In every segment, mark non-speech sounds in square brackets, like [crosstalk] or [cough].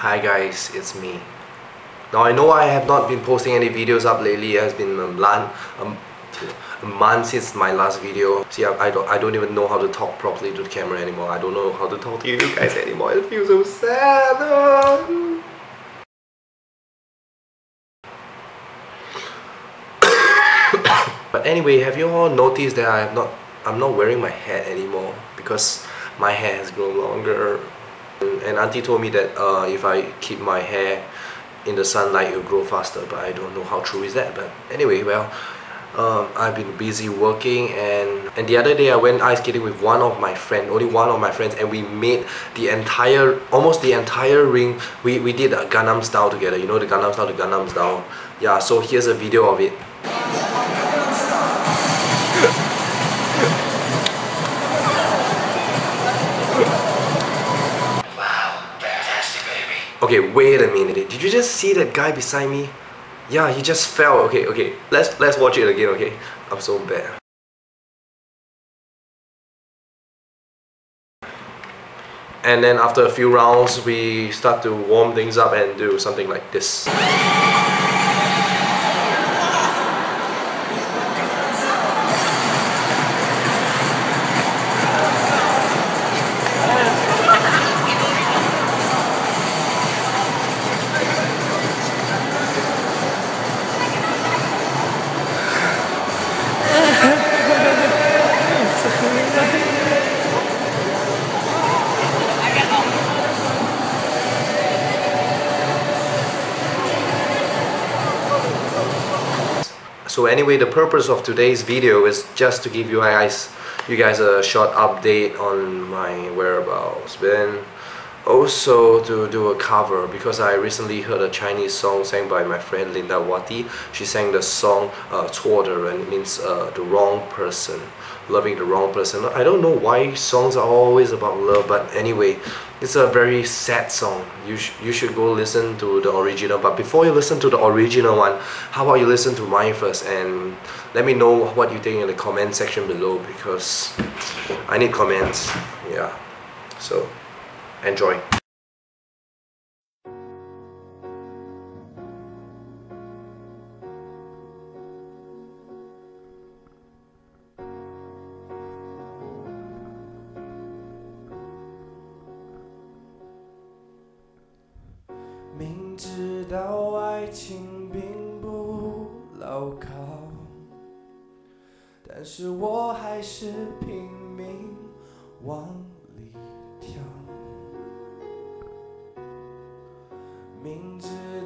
Hi guys, it's me. Now I know I have not been posting any videos up lately. It has been a month, um, a month since my last video. See, I, I don't, I don't even know how to talk properly to the camera anymore. I don't know how to talk to you guys anymore. It feels so sad. Oh. [coughs] but anyway, have you all noticed that I have not, I'm not wearing my hat anymore because my hair has grown longer. And auntie told me that uh, if I keep my hair in the sunlight, it will grow faster. But I don't know how true is that. But anyway, well, um, I've been busy working and and the other day I went ice skating with one of my friends, only one of my friends, and we made the entire, almost the entire ring. We we did a Gangnam style together. You know the Gangnam style, the Gangnam style. Yeah. So here's a video of it. Okay, wait a minute. Did you just see that guy beside me? Yeah, he just fell. Okay, okay. Let's let's watch it again, okay? I'm so bad. And then after a few rounds, we start to warm things up and do something like this. So anyway, the purpose of today's video is just to give you guys, you guys a short update on my whereabouts. Then also to do a cover because I recently heard a Chinese song sang by my friend Linda Wati. She sang the song uh, 错的人 it means uh, the wrong person, loving the wrong person. I don't know why songs are always about love, but anyway, it's a very sad song. You, sh you should go listen to the original. But before you listen to the original one, how about you listen to mine first and let me know what you think in the comment section below because I need comments. Yeah. So enjoy 明知道爱情并不牢靠但是我还是拼命忘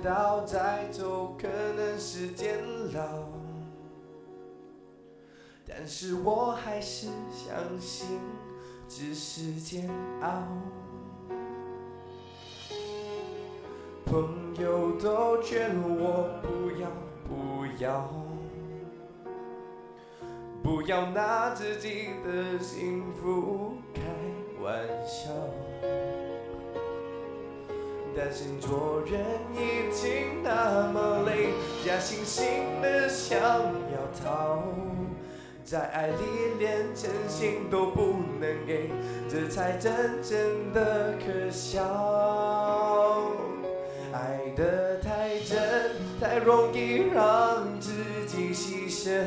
道再走可能是监牢，但是我还是相信只是煎熬。朋友都劝我不要不要，不要拿自己的幸福开玩笑。但是做人已经那么累，假惺惺的想要逃，在爱里连真心都不能给，这才真正的可笑。爱得太真，太容易让自己牺牲，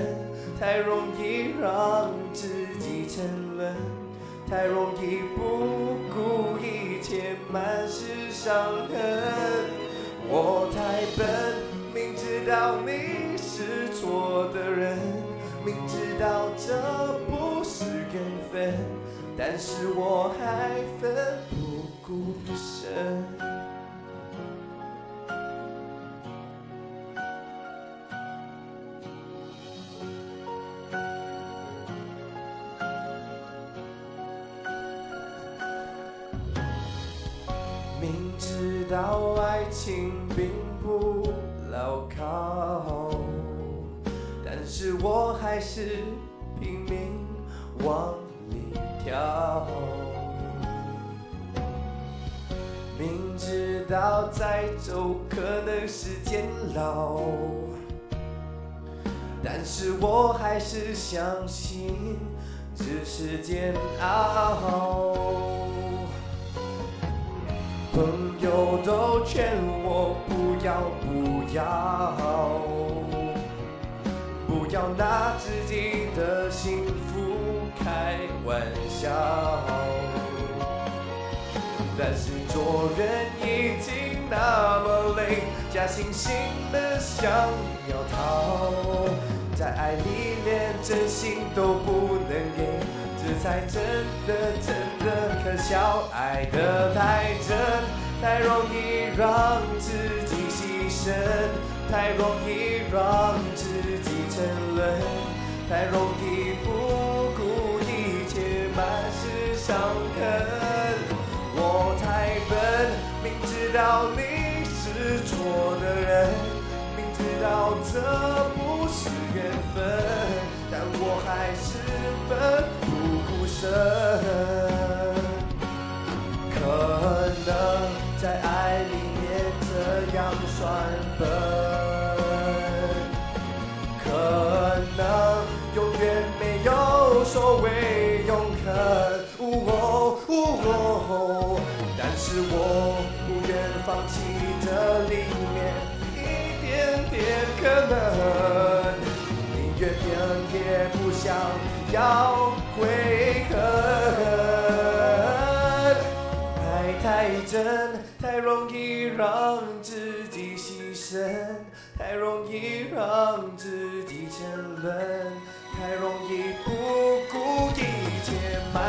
太容易让自己沉沦，太容易不顾一切，满是伤痕。我太笨，明知道你是错的人，明知道这不是缘分，但是我还奋不明知道爱情并不牢靠，但是我还是拼命往里跳。明知道再走可能是监牢，但是我还是相信只是煎熬。朋友都劝我不要不要，不要拿自己的幸福开玩笑。但是做人已经那么累，假惺惺的想要逃，在爱里连真心都不能给，这才真的真的可笑。爱得太真，太容易让自己牺牲，太容易让自己沉沦，太容易不顾一切满是伤痕。我太笨，明知道你是错的人，明知道这不是缘分，但我还是奋不顾身。可能在爱里面这样算笨，可能永远没有所谓永恒。哦哦但是我不愿放弃这里面一点点可能，宁愿变也不想要你让自己沉沦，太容易不顾一切满